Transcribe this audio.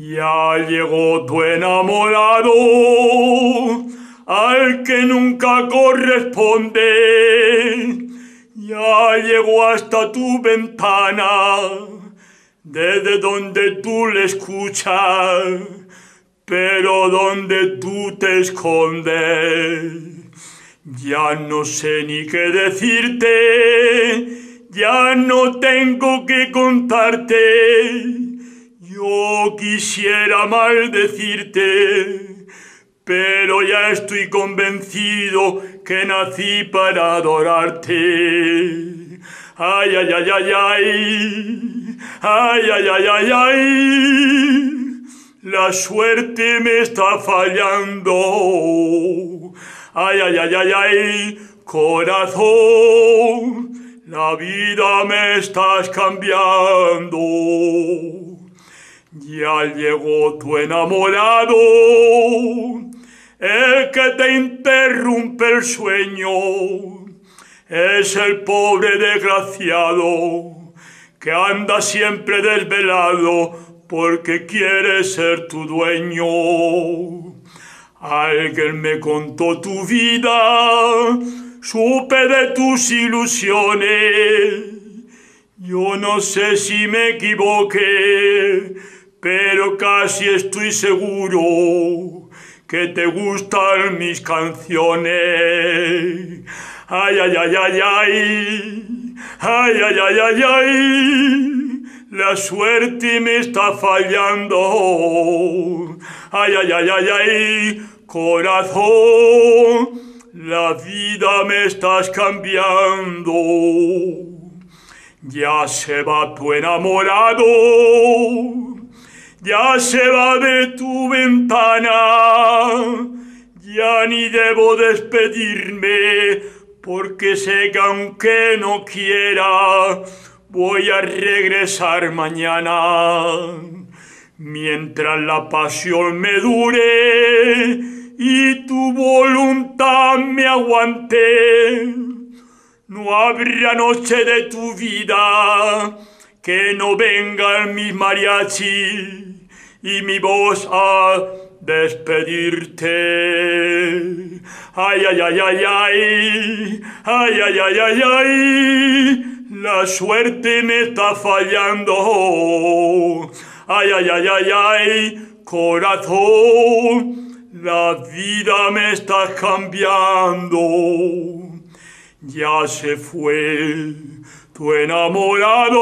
Ya llegó tu enamorado, al que nunca corresponde. Ya llegó hasta tu ventana, desde donde tú le escuchas, pero donde tú te escondes. Ya no sé ni qué decirte, ya no tengo que contarte yo quisiera maldecirte, pero ya estoy convencido que nací para adorarte. Ay, ay, ay, ay, ay, ay, ay, ay, ay, ay, la suerte me está fallando. Ay, ay, ay, ay, ay, corazón, la vida me estás cambiando. Ya llegó tu enamorado, el que te interrumpe el sueño. Es el pobre desgraciado que anda siempre desvelado porque quiere ser tu dueño. Alguien me contó tu vida, supe de tus ilusiones. Yo no sé si me equivoqué pero casi estoy seguro que te gustan mis canciones. Ay, ay, ay, ay, ay, ay, ay, ay, ay, ay, la suerte me está fallando. Ay, ay, ay, ay, ay, corazón, la vida me estás cambiando. Ya se va tu enamorado ya se va de tu ventana, ya ni debo despedirme, porque sé que aunque no quiera, voy a regresar mañana. Mientras la pasión me dure y tu voluntad me aguante, no habrá noche de tu vida que no venga mi mariachi y mi voz a despedirte. Ay, ay, ay, ay, ay, ay, ay, ay, ay, ay, la suerte me está fallando. Ay, ay, ay, ay, ay, corazón, la vida me está cambiando. Ya se fue tu enamorado.